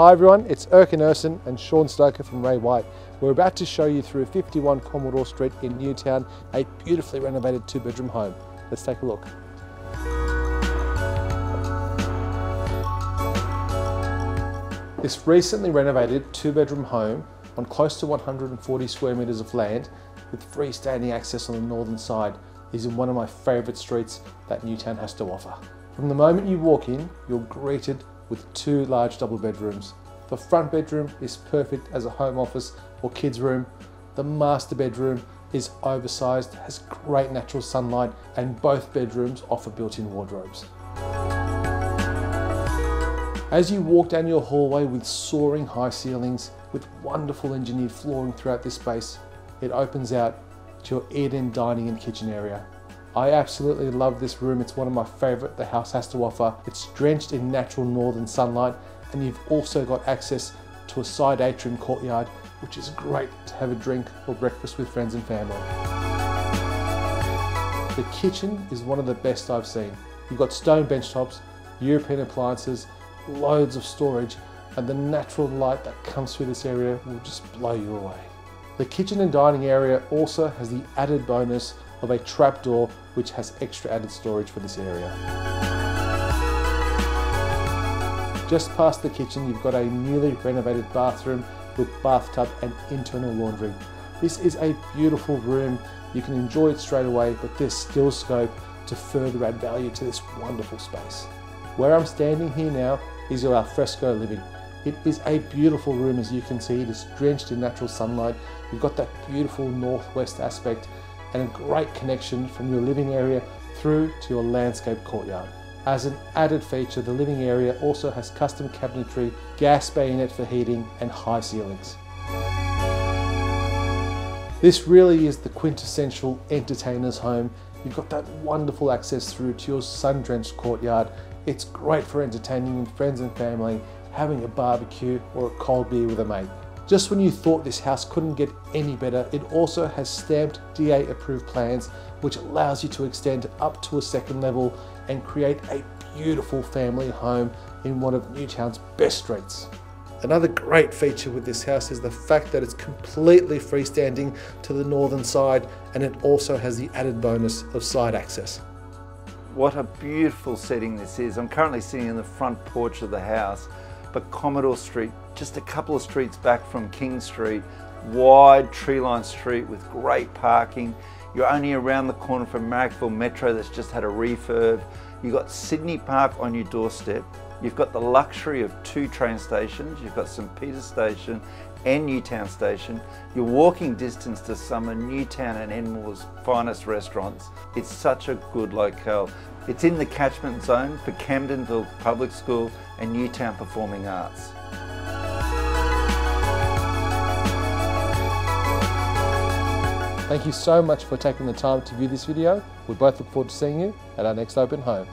Hi everyone, it's Erkin Urson and Sean Stoker from Ray White. We're about to show you through 51 Commodore Street in Newtown, a beautifully renovated two bedroom home. Let's take a look. This recently renovated two bedroom home on close to 140 square metres of land with freestanding access on the northern side is in one of my favourite streets that Newtown has to offer. From the moment you walk in, you're greeted with two large double bedrooms. The front bedroom is perfect as a home office or kids room. The master bedroom is oversized, has great natural sunlight and both bedrooms offer built-in wardrobes. As you walk down your hallway with soaring high ceilings, with wonderful engineered flooring throughout this space, it opens out to your eat-in dining and kitchen area. I absolutely love this room. It's one of my favorite the house has to offer. It's drenched in natural northern sunlight and you've also got access to a side atrium courtyard, which is great to have a drink or breakfast with friends and family. The kitchen is one of the best I've seen. You've got stone bench tops, European appliances, loads of storage, and the natural light that comes through this area will just blow you away. The kitchen and dining area also has the added bonus of a trapdoor which has extra added storage for this area. Just past the kitchen you've got a newly renovated bathroom with bathtub and internal laundry. This is a beautiful room, you can enjoy it straight away but there's still scope to further add value to this wonderful space. Where I'm standing here now is your alfresco living. It is a beautiful room as you can see, it is drenched in natural sunlight. You've got that beautiful northwest aspect and a great connection from your living area through to your landscape courtyard. As an added feature, the living area also has custom cabinetry, gas bayonet for heating and high ceilings. This really is the quintessential entertainer's home. You've got that wonderful access through to your sun-drenched courtyard. It's great for entertaining friends and family, having a barbecue or a cold beer with a mate. Just when you thought this house couldn't get any better, it also has stamped DA approved plans which allows you to extend up to a second level and create a beautiful family home in one of Newtown's best streets. Another great feature with this house is the fact that it's completely freestanding to the northern side and it also has the added bonus of side access. What a beautiful setting this is. I'm currently sitting in the front porch of the house but Commodore Street, just a couple of streets back from King Street, wide tree-lined street with great parking. You're only around the corner from Marrickville Metro that's just had a refurb. You've got Sydney Park on your doorstep. You've got the luxury of two train stations. You've got St Peters Station and Newtown Station. You're walking distance to some of Newtown and Enmore's finest restaurants. It's such a good locale. It's in the catchment zone for Camdenville Public School and Newtown Performing Arts. Thank you so much for taking the time to view this video. We both look forward to seeing you at our next open home.